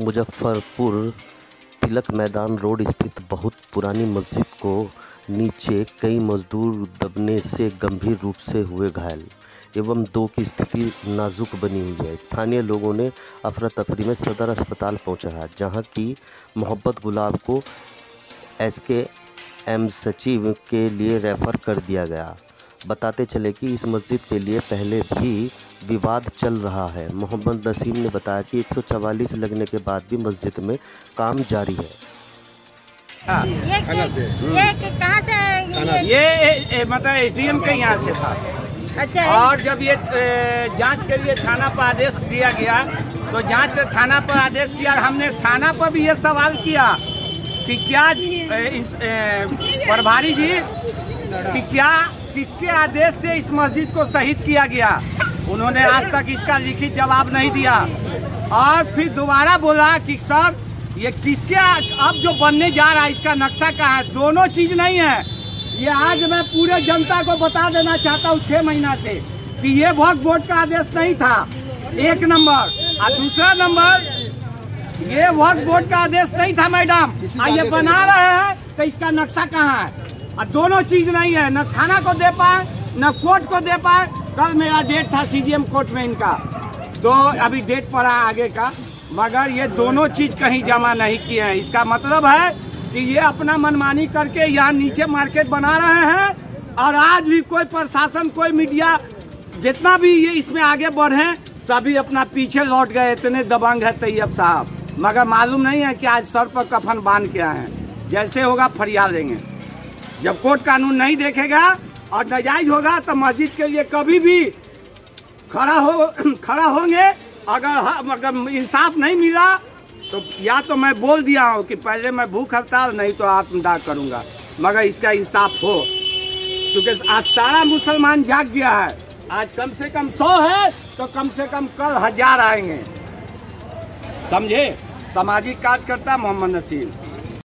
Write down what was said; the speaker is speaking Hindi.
मुजफ्फरपुर तिलक मैदान रोड स्थित बहुत पुरानी मस्जिद को नीचे कई मजदूर दबने से गंभीर रूप से हुए घायल, एवं दो की स्थिति नाजुक बनी हुई है। स्थानीय लोगों ने अफरा तफरी में सदर अस्पताल पहुँचाया जहाँ की मोहब्बत गुलाब को एस के एम सचिव के लिए रेफर कर दिया गया। बताते चले कि इस मस्जिद के लिए पहले भी विवाद चल रहा है। मोहम्मद नसीम ने बताया कि 144 लगने के बाद भी मस्जिद में काम जारी है। ये ये कहाँ से ये ये मतलब एसडीएम के यहाँ से था। अच्छा और जब ये जाँच के लिए थाना पर आदेश दिया गया तो जाँच थाना पर आदेश दिया हमने थाना पर भी ये सवाल किया कि क्या प्रभारी जी कि क्या किसके आदेश से इस मस्जिद को शहीद किया गया? उन्होंने आज तक इसका लिखित जवाब नहीं दिया। और फिर दोबारा बोला कि सर ये किसके अब जो बनने जा रहा है इसका नक्शा कहाँ है? दोनों चीज़ नहीं है। ये आज मैं पूरे जनता को बता देना चाहता हूँ छह महीना से कि ये वक्त वोट का आदेश नहीं था। एक नंबर। और दूसरा नंबर ये वक्त वोट का आदेश नहीं था मैडम। ये बना रहे हैं तो इसका नक्शा कहाँ है? और दोनों चीज़ नहीं है। न थाना को दे पाए, न कोर्ट को दे पाए। कल मेरा डेट था सीजीएम कोर्ट में इनका। तो अभी डेट पड़ा आगे का। मगर ये दोनों चीज़ कहीं जमा नहीं किए हैं। इसका मतलब है कि ये अपना मनमानी करके यहाँ नीचे मार्केट बना रहे हैं। और आज भी कोई प्रशासन, कोई मीडिया, जितना भी ये इसमें आगे बढ़े, सभी अपना पीछे लौट गए। इतने दबंग है तैयब साहब। मगर मालूम नहीं है कि आज सर पर कफन बाँध के आए हैं। जैसे होगा फरियाद देंगे। जब कोर्ट कानून नहीं देखेगा और नाजायज होगा तो मस्जिद के लिए कभी भी खड़ा हो, खड़ा होंगे। अगर अगर इंसाफ नहीं मिला तो या तो मैं बोल दिया हूँ कि पहले मैं भूख हड़ताल, नहीं तो आत्मदाह करूँगा। मगर इसका इंसाफ हो। क्योंकि आज सारा मुसलमान जाग गया है। आज कम से कम सौ है तो कम से कम कल हज़ार आएँगे। समझे? सामाजिक कार्यकर्ता मोहम्मद नसीम